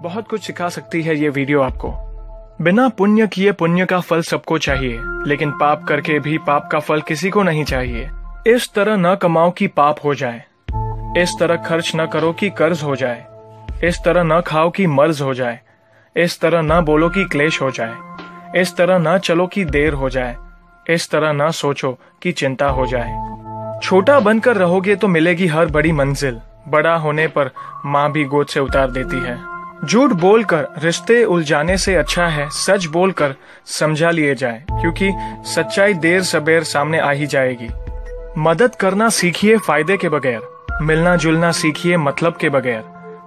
बहुत कुछ सिखा सकती है ये वीडियो आपको। बिना पुण्य किए पुण्य का फल सबको चाहिए, लेकिन पाप करके भी पाप का फल किसी को नहीं चाहिए। इस तरह न कमाओ कि पाप हो जाए। इस तरह खर्च न करो कि कर्ज हो जाए। इस तरह न खाओ कि मर्ज हो जाए। इस तरह न बोलो कि क्लेश हो जाए। इस तरह न चलो कि देर हो जाए। इस तरह न सोचो कि चिंता हो जाए। छोटा बनकर रहोगे तो मिलेगी हर बड़ी मंजिल। बड़ा होने पर माँ भी गोद से उतार देती है। झूठ बोलकर रिश्ते उलझाने से अच्छा है, सच बोलकर समझा लिए जाए, क्योंकि सच्चाई देर सबेर सामने आ ही जाएगी। मदद करना सीखिए फ़ायदे के बगैर, मिलना जुलना सीखिए मतलब के बगैर,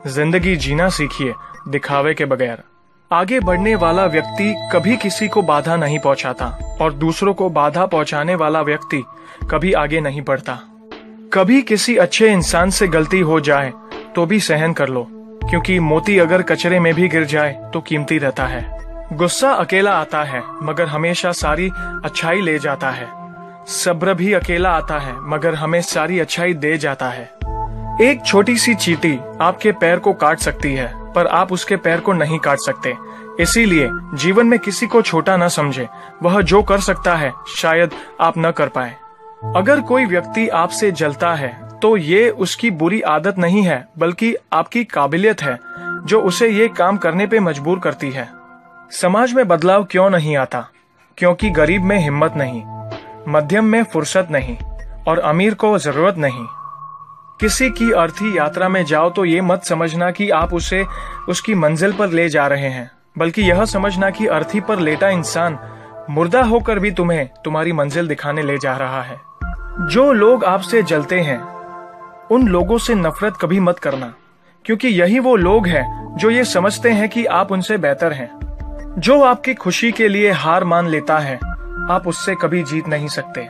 ज़िंदगी जीना सीखिए दिखावे के बगैर। आगे बढ़ने वाला व्यक्ति कभी किसी को बाधा नहीं पहुंचाता, और दूसरों को बाधा पहुँचाने वाला व्यक्ति कभी आगे नहीं बढ़ता। कभी किसी अच्छे इंसान से गलती हो जाए तो भी सहन कर लो। क्योंकि मोती अगर कचरे में भी गिर जाए तो कीमती रहता है। गुस्सा अकेला आता है, मगर हमेशा सारी अच्छाई ले जाता है। सब्र भी अकेला आता है, मगर हमें सारी अच्छाई दे जाता है। एक छोटी सी चीटी आपके पैर को काट सकती है, पर आप उसके पैर को नहीं काट सकते। इसीलिए जीवन में किसी को छोटा न समझे, वह जो कर सकता है, शायद आप न कर पाए। अगर कोई व्यक्ति आपसे जलता है तो ये उसकी बुरी आदत नहीं है, बल्कि आपकी काबिलियत है, जो उसे ये काम करने पे मजबूर करती है। समाज में बदलाव क्यों नहीं आता? क्योंकि गरीब में हिम्मत नहीं, मध्यम में फुर्सत नहीं, और अमीर को ज़रूरत नहीं। किसी की अर्थी यात्रा में जाओ तो ये मत समझना कि आप उसे उसकी मंजिल पर ले जा रहे हैं, बल्कि यह समझना कि अर्थी पर लेटा इंसान मुर्दा होकर भी तुम्हें तुम्हारी मंजिल दिखाने ले जा रहा है। जो लोग आपसे जलते हैं उन लोगों से नफरत कभी मत करना, क्योंकि यही वो लोग हैं जो ये समझते हैं कि आप उनसे बेहतर हैं। जो आपकी खुशी के लिए हार मान लेता है, आप उससे कभी जीत नहीं सकते।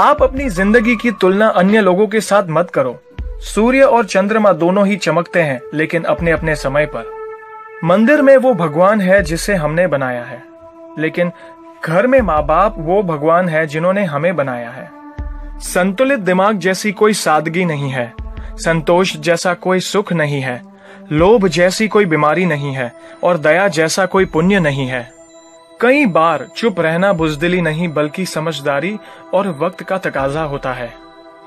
आप अपनी ज़िंदगी की तुलना अन्य लोगों के साथ मत करो। सूर्य और चंद्रमा दोनों ही चमकते हैं, लेकिन अपने अपने समय पर। मंदिर में वो भगवान है जिसे हमने बनाया है, लेकिन घर में माँ बाप वो भगवान है जिन्होंने हमें बनाया है। संतुलित दिमाग जैसी कोई सादगी नहीं है, संतोष जैसा कोई सुख नहीं है, लोभ जैसी कोई बीमारी नहीं है और दया जैसा कोई पुण्य नहीं है। कई बार चुप रहना बुजदिली नहीं, बल्कि समझदारी और वक्त का तकाजा होता है।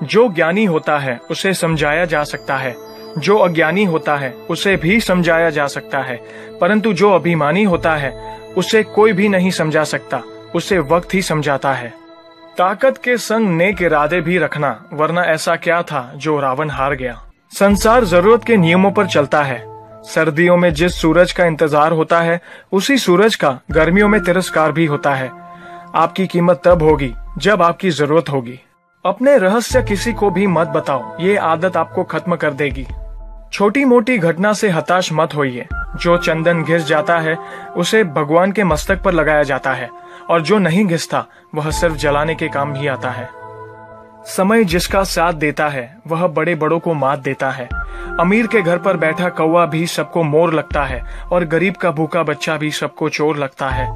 जो ज्ञानी होता है, उसे समझाया जा सकता है। जो अज्ञानी होता है, उसे भी समझाया जा सकता है। परंतु जो अभिमानी होता है, उसे कोई भी नहीं समझा सकता, उसे वक्त ही समझाता है। ताकत के संग नेक इरादे भी रखना, वरना ऐसा क्या था जो रावण हार गया? संसार ज़रूरत के नियमों पर चलता है। सर्दियों में जिस सूरज का इंतज़ार होता है, उसी सूरज का, गर्मियों में तिरस्कार भी होता है। आपकी कीमत तब होगी, जब आपकी ज़रूरत होगी। अपने रहस्य किसी को भी मत बताओ, ये आदत आपको खत्म कर देगी। छोटी मोटी घटना से हताश मत होइए। जो चंदन घिस जाता है, उसे भगवान के मस्तक पर लगाया जाता है। और जो नहीं घिसता, वह सिर्फ़ जलाने के काम भी आता है। समय जिसका साथ देता है, वह बड़े बड़ों को मात देता है। अमीर के घर पर बैठा कौवा भी सबको मोर लगता है, और गरीब का भूखा बच्चा भी सबको चोर लगता है।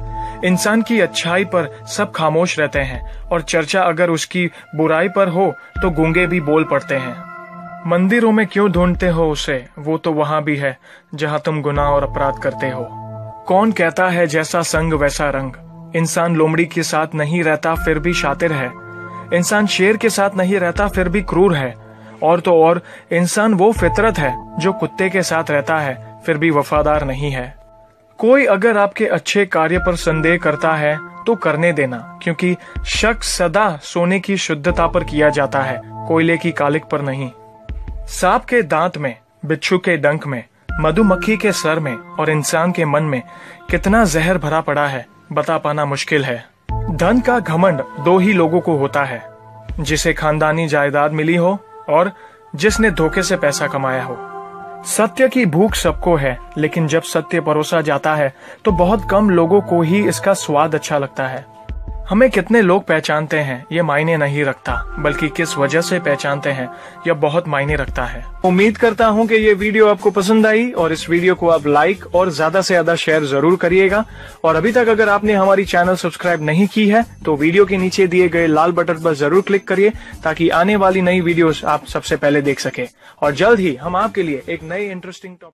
इंसान की अच्छाई पर सब खामोश रहते हैं, और चर्चा अगर उसकी बुराई पर हो तो गूँगे भी बोल पड़ते हैं। मंदिरों में क्यों ढूंढते हो उसे? वो तो वहाँ भी है, जहाँ तुम गुनाह और अपराध करते हो। कौन कहता है जैसा संग वैसा रंग? इंसान लोमड़ी के साथ नहीं रहता, फिर भी शातिर है। इंसान शेर के साथ नहीं रहता, फिर भी क्रूर है। और तो और, इंसान वो फितरत है, जो कुत्ते के साथ रहता है, फिर भी वफादार नहीं है। कोई अगर आपके अच्छे कार्य पर संदेह करता है तो करने देना, क्योंकि शक सदा सोने की शुद्धता पर किया जाता है, कोयले की कालिक पर नहीं। सांप के दांत में, बिच्छू के डंक में, मधुमक्खी के सर में और इंसान के मन में कितना जहर भरा पड़ा है। बता पाना मुश्किल है। धन का घमंड दो ही लोगों को होता है, जिसे खानदानी जायदाद मिली हो और जिसने धोखे से पैसा कमाया हो। सत्य की भूख सबको है, लेकिन जब सत्य परोसा जाता है तो बहुत कम लोगों को ही इसका स्वाद अच्छा लगता है। हमें कितने लोग पहचानते हैं, ये मायने नहीं रखता, बल्कि किस वजह से पहचानते हैं, यह बहुत मायने रखता है। उम्मीद करता हूँ कि ये वीडियो आपको पसंद आई, और इस वीडियो को आप लाइक और ज़्यादा से ज़्यादा शेयर ज़रूर करिएगा। और अभी तक अगर आपने हमारी चैनल सब्सक्राइब नहीं की है तो वीडियो के नीचे दिए गए लाल बटन पर ज़रूर क्लिक करिए, ताकि आने वाली नई वीडियो आप सबसे पहले देख सके। और जल्द ही हम आपके लिए एक नई इंटरेस्टिंग टॉपिक